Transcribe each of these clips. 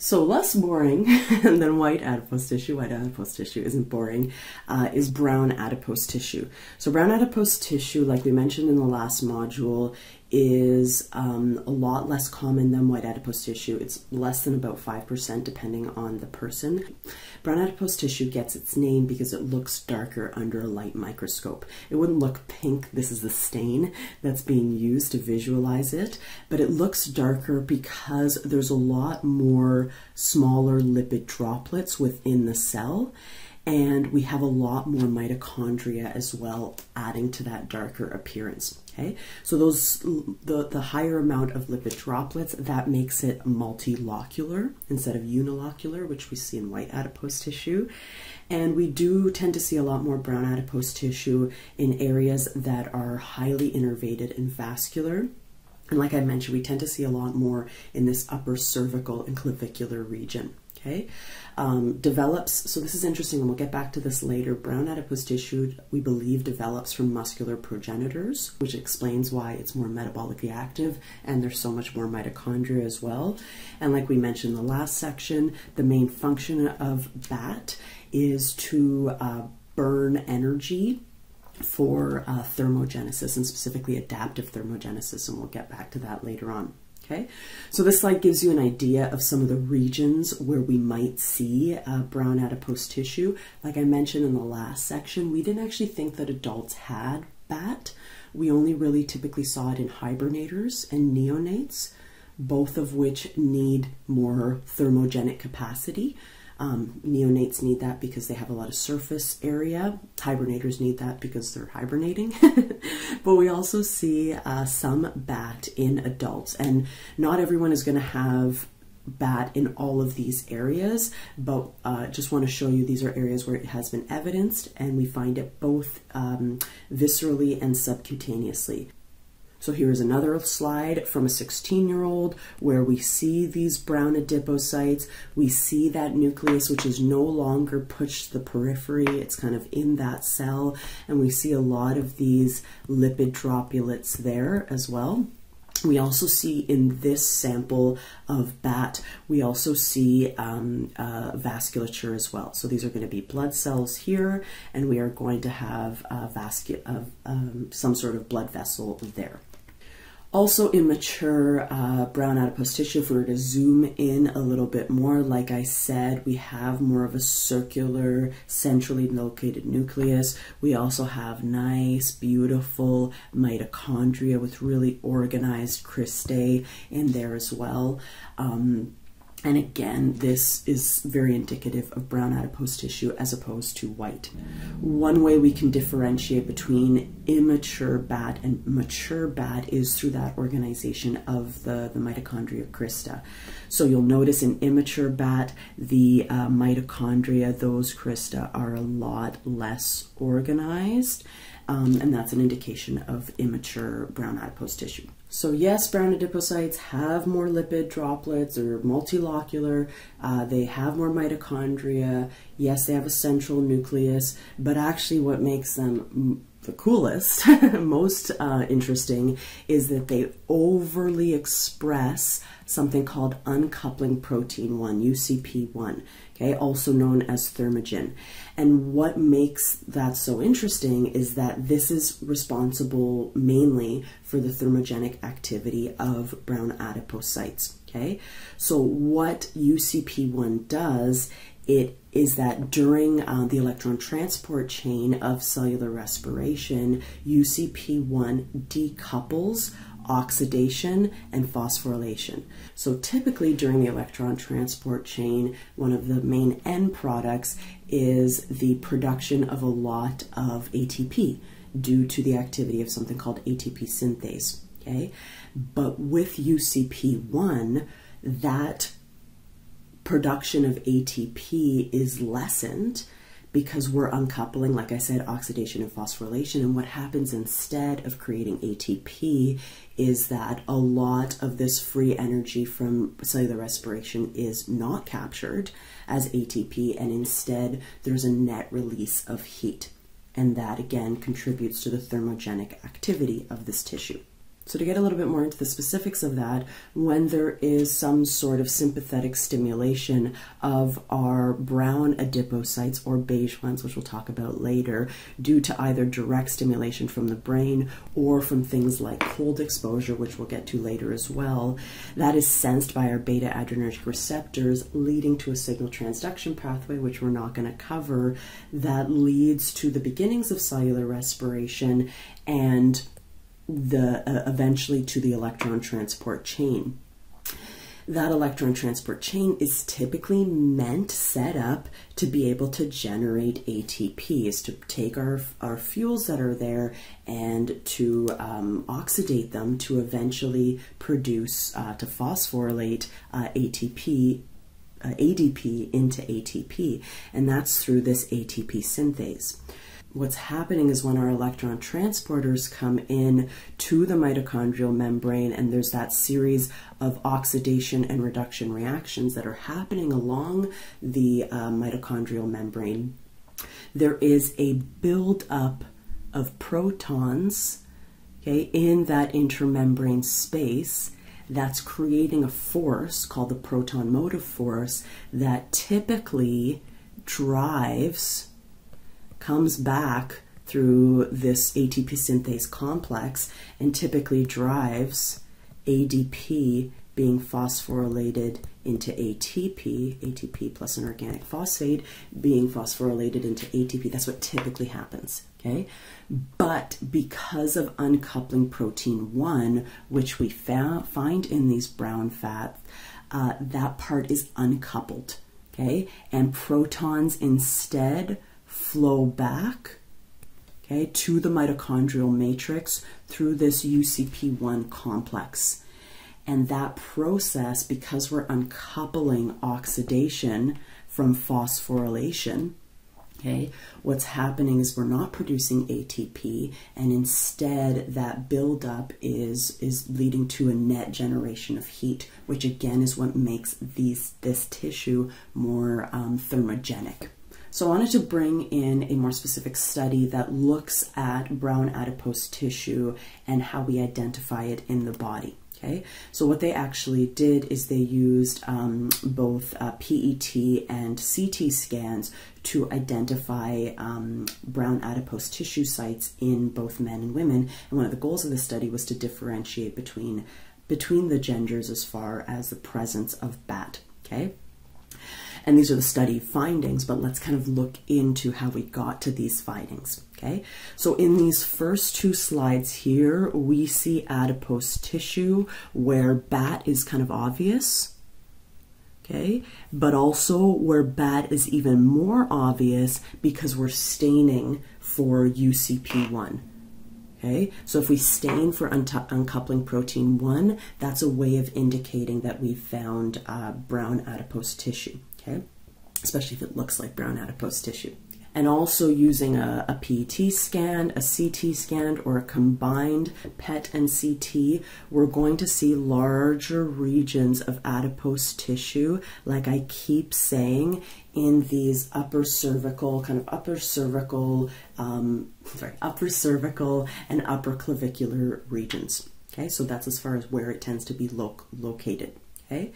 So less boring than white adipose tissue, white adipose tissue isn't boring, uh, is brown adipose tissue. So brown adipose tissue, like we mentioned in the last module, is um, a lot less common than white adipose tissue. It's less than about 5% depending on the person. Brown adipose tissue gets its name because it looks darker under a light microscope. It wouldn't look pink, this is the stain that's being used to visualize it, but it looks darker because there's a lot more smaller lipid droplets within the cell and we have a lot more mitochondria as well adding to that darker appearance okay? So those the the higher amount of lipid droplets that makes it multilocular instead of unilocular which we see in white adipose tissue. And we do tend to see a lot more brown adipose tissue in areas that are highly innervated and vascular. And like I mentioned, we tend to see a lot more in this upper cervical and clavicular region okay, um, develops, so this is interesting, and we'll get back to this later. Brown adipose tissue, we believe, develops from muscular progenitors, which explains why it's more metabolically active and there's so much more mitochondria as well. And like we mentioned in the last section, the main function of BAT is to uh, burn energy for uh, thermogenesis and specifically adaptive thermogenesis, and we'll get back to that later on. Okay, so this slide gives you an idea of some of the regions where we might see uh, brown adipose tissue. Like I mentioned in the last section, we didn't actually think that adults had BAT. We only really typically saw it in hibernators and neonates, both of which need more thermogenic capacity. Um, neonates need that because they have a lot of surface area. Hibernators need that because they're hibernating. but we also see uh, some BAT in adults, and not everyone is going to have BAT in all of these areas, but uh, just want to show you these are areas where it has been evidenced, and we find it both um, viscerally and subcutaneously. So here's another slide from a 16 year old where we see these brown adipocytes. We see that nucleus, which is no longer pushed to the periphery. It's kind of in that cell. And we see a lot of these lipid droplets there as well. We also see in this sample of bat, we also see um, uh, vasculature as well. So these are going to be blood cells here, and we are going to have uh, uh, um, some sort of blood vessel there. Also immature uh, brown adipose tissue, if we were to zoom in a little bit more, like I said, we have more of a circular, centrally located nucleus. We also have nice, beautiful mitochondria with really organized cristae in there as well. Um, and again, this is very indicative of brown adipose tissue as opposed to white. One way we can differentiate between immature BAT and mature BAT is through that organization of the, the mitochondria crista. So you'll notice in immature BAT, the uh, mitochondria, those crista, are a lot less organized, um, and that's an indication of immature brown adipose tissue. So yes, brown adipocytes have more lipid droplets, they're multilocular, uh, they have more mitochondria, yes, they have a central nucleus, but actually what makes them the coolest, most uh, interesting, is that they overly express something called uncoupling protein 1, UCP1, okay, also known as thermogenin. And what makes that so interesting is that this is responsible mainly for the thermogenic activity of brown adipocytes. Okay, so what UCP1 does, it is that during uh, the electron transport chain of cellular respiration, UCP1 decouples oxidation and phosphorylation. So typically during the electron transport chain, one of the main end products is the production of a lot of ATP due to the activity of something called ATP synthase. Okay, but with UCP1, that production of ATP is lessened because we're uncoupling, like I said, oxidation and phosphorylation. And what happens instead of creating ATP is that a lot of this free energy from cellular respiration is not captured as ATP, and instead there's a net release of heat. And that again contributes to the thermogenic activity of this tissue. So, to get a little bit more into the specifics of that, when there is some sort of sympathetic stimulation of our brown adipocytes or beige ones, which we'll talk about later, due to either direct stimulation from the brain or from things like cold exposure, which we'll get to later as well, that is sensed by our beta adrenergic receptors, leading to a signal transduction pathway, which we're not going to cover, that leads to the beginnings of cellular respiration and the uh, eventually to the electron transport chain. That electron transport chain is typically meant set up to be able to generate ATPs, to take our, our fuels that are there and to um, oxidate them to eventually produce, uh, to phosphorylate uh, ATP uh, ADP into ATP, and that's through this ATP synthase what's happening is when our electron transporters come in to the mitochondrial membrane and there's that series of oxidation and reduction reactions that are happening along the uh, mitochondrial membrane there is a buildup of protons okay in that intermembrane space that's creating a force called the proton motive force that typically drives comes back through this ATP synthase complex and typically drives ADP being phosphorylated into ATP, ATP plus an organic phosphate being phosphorylated into ATP. That's what typically happens, okay? But because of uncoupling protein 1, which we find in these brown fats, uh, that part is uncoupled, okay? And protons instead flow back okay, to the mitochondrial matrix through this UCP1 complex. And that process, because we're uncoupling oxidation from phosphorylation, okay, what's happening is we're not producing ATP, and instead that buildup is is leading to a net generation of heat, which again is what makes these this tissue more um, thermogenic. So I wanted to bring in a more specific study that looks at brown adipose tissue and how we identify it in the body. Okay, so what they actually did is they used um, both uh, PET and CT scans to identify um, brown adipose tissue sites in both men and women. And one of the goals of the study was to differentiate between between the genders as far as the presence of BAT. Okay. And these are the study findings, but let's kind of look into how we got to these findings. Okay, so in these first two slides here, we see adipose tissue where BAT is kind of obvious. Okay, but also where BAT is even more obvious because we're staining for UCP1. Okay, so if we stain for uncoupling protein 1, that's a way of indicating that we found uh, brown adipose tissue okay? Especially if it looks like brown adipose tissue. And also using a, a PET scan, a CT scan, or a combined PET and CT, we're going to see larger regions of adipose tissue, like I keep saying, in these upper cervical, kind of upper cervical, um, sorry, upper cervical and upper clavicular regions. Okay, so that's as far as where it tends to be lo located. Okay.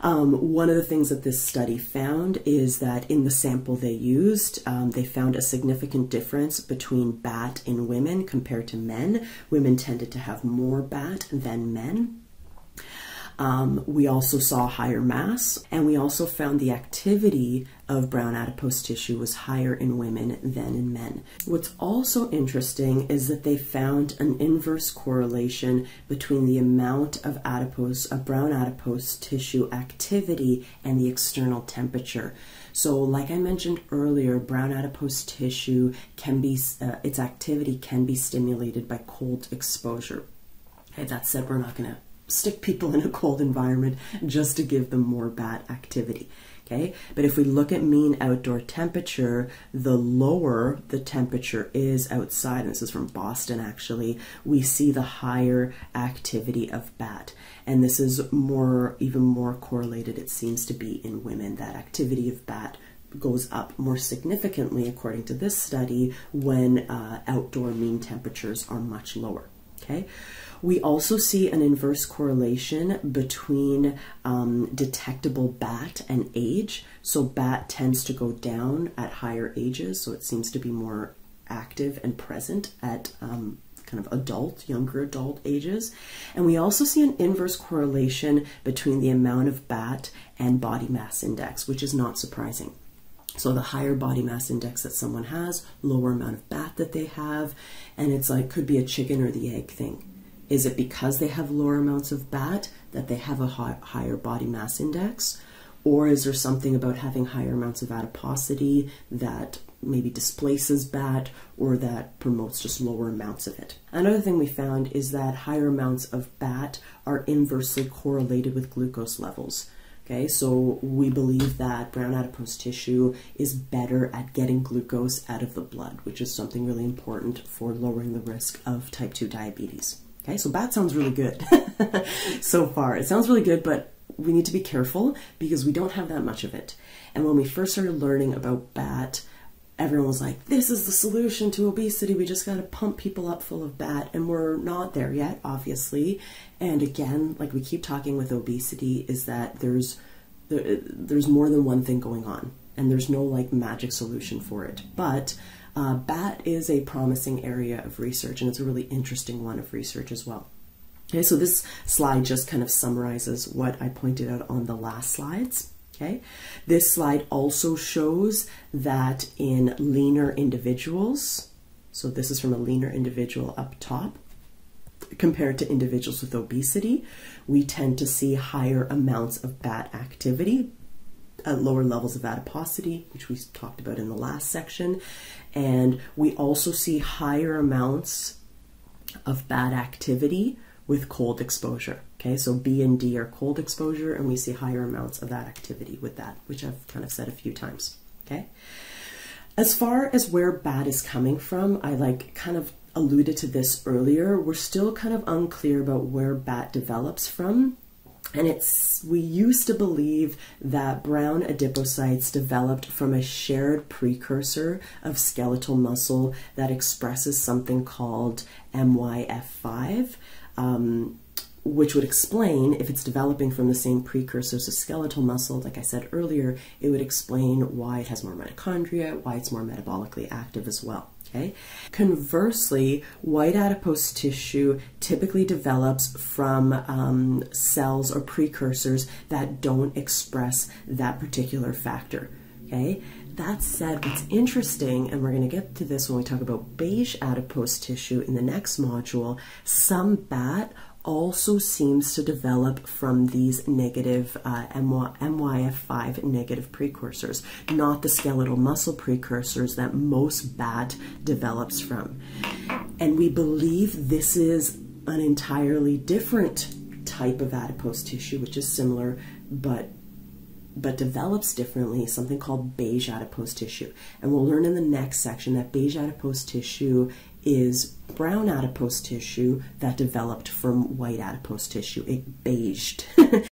Um, one of the things that this study found is that in the sample they used, um, they found a significant difference between BAT in women compared to men. Women tended to have more BAT than men. Um, we also saw higher mass, and we also found the activity of brown adipose tissue was higher in women than in men. What's also interesting is that they found an inverse correlation between the amount of adipose, of brown adipose tissue activity and the external temperature. So, like I mentioned earlier, brown adipose tissue can be, uh, its activity can be stimulated by cold exposure. Okay, that said, we're not going to stick people in a cold environment just to give them more BAT activity. Okay, but if we look at mean outdoor temperature, the lower the temperature is outside, and this is from Boston actually, we see the higher activity of BAT. And this is more, even more correlated, it seems to be in women, that activity of BAT goes up more significantly, according to this study, when uh, outdoor mean temperatures are much lower. Okay. We also see an inverse correlation between um, detectable BAT and age. So BAT tends to go down at higher ages, so it seems to be more active and present at um, kind of adult, younger adult ages. And we also see an inverse correlation between the amount of BAT and body mass index, which is not surprising. So the higher body mass index that someone has, lower amount of BAT that they have, and it's like could be a chicken or the egg thing. Is it because they have lower amounts of BAT that they have a high, higher body mass index? Or is there something about having higher amounts of adiposity that maybe displaces BAT or that promotes just lower amounts of it. Another thing we found is that higher amounts of BAT are inversely correlated with glucose levels. Okay, so we believe that brown adipose tissue is better at getting glucose out of the blood, which is something really important for lowering the risk of type 2 diabetes. Okay, so BAT sounds really good so far. It sounds really good, but we need to be careful because we don't have that much of it. And when we first started learning about BAT, everyone was like, this is the solution to obesity. We just got to pump people up full of BAT. And we're not there yet, obviously. And again, like we keep talking with obesity, is that there's there, there's more than one thing going on, and there's no like magic solution for it. But uh, BAT is a promising area of research, and it's a really interesting one of research as well. Okay, so this slide just kind of summarizes what I pointed out on the last slides. Okay, this slide also shows that in leaner individuals, so this is from a leaner individual up top, compared to individuals with obesity, we tend to see higher amounts of BAT activity at lower levels of adiposity, which we talked about in the last section. And we also see higher amounts of BAT activity with cold exposure. Okay, so B and D are cold exposure, and we see higher amounts of that activity with that, which I've kind of said a few times. Okay. As far as where BAT is coming from, I like kind of alluded to this earlier. We're still kind of unclear about where BAT develops from. And it's we used to believe that brown adipocytes developed from a shared precursor of skeletal muscle that expresses something called MYF5 um, which would explain if it's developing from the same precursors as skeletal muscle, like I said earlier, it would explain why it has more mitochondria, why it's more metabolically active as well. Okay. Conversely, white adipose tissue typically develops from um, cells or precursors that don't express that particular factor. Okay. That said, what's interesting, and we're going to get to this when we talk about beige adipose tissue in the next module, some BAT also seems to develop from these negative uh, MYF5 negative precursors, not the skeletal muscle precursors that most BAT develops from. And we believe this is an entirely different type of adipose tissue, which is similar but but develops differently, something called beige adipose tissue. And we'll learn in the next section that beige adipose tissue is brown adipose tissue that developed from white adipose tissue. It beiged.